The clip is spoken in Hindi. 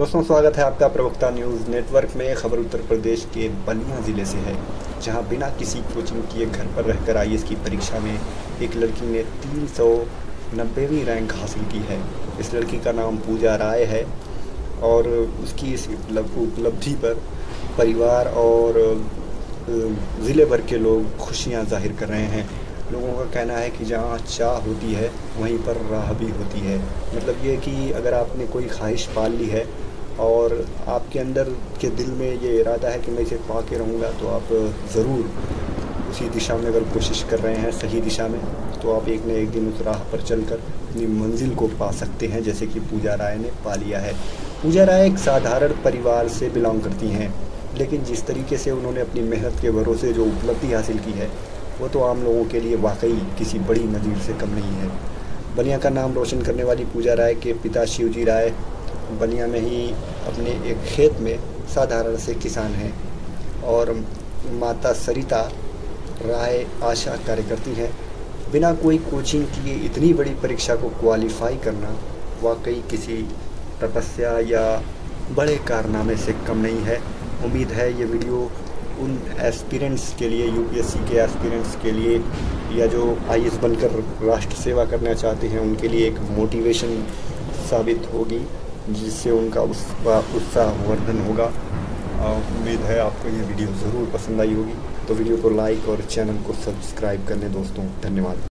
दोस्तों, स्वागत है आपका प्रवक्ता न्यूज़ नेटवर्क में। खबर उत्तर प्रदेश के बलिया ज़िले से है, जहाँ बिना किसी कोचिंग किए घर पर रहकर आई की परीक्षा में एक लड़की ने तीन सौ नब्बेवीं रैंक हासिल की है। इस लड़की का नाम पूजा राय है और उसकी इस उपलब्धि पर परिवार और ज़िले भर के लोग खुशियाँ ज़ाहिर कर रहे हैं। लोगों का कहना है कि जहाँ चाह होती है, वहीं पर राह भी होती है। मतलब ये कि अगर आपने कोई ख्वाहिश पाल ली है और आपके अंदर के दिल में ये इरादा है कि मैं इसे पा के रहूँगा तो आप ज़रूर उसी दिशा में अगर कोशिश कर रहे हैं सही दिशा में तो आप एक न एक दिन उस राह पर चलकर अपनी मंजिल को पा सकते हैं, जैसे कि पूजा राय ने पा लिया है। पूजा राय एक साधारण परिवार से बिलोंग करती हैं, लेकिन जिस तरीके से उन्होंने अपनी मेहनत के भरोसे जो उपलब्धि हासिल की है, वो तो आम लोगों के लिए वाकई किसी बड़ी नज़ीर से कम नहीं है। बलिया का नाम रोशन करने वाली पूजा राय के पिता शिवजी राय बलिया में ही अपने एक खेत में साधारण से किसान हैं और माता सरिता राय आशा कार्य करती हैं। बिना कोई कोचिंग किए इतनी बड़ी परीक्षा को क्वालिफाई करना वाकई किसी तपस्या या बड़े कारनामे से कम नहीं है। उम्मीद है ये वीडियो उन एस्पिरेंट्स के लिए यूपीएससी के एस्पिरेंट्स के लिए या जो आई बनकर राष्ट्र सेवा करना चाहते हैं, उनके लिए एक मोटिवेशन साबित होगी। जिससे उनका उत्साह वर्धन होगा। उम्मीद है आपको ये वीडियो ज़रूर पसंद आई होगी। तो वीडियो को लाइक और चैनल को सब्सक्राइब कर लें दोस्तों, धन्यवाद।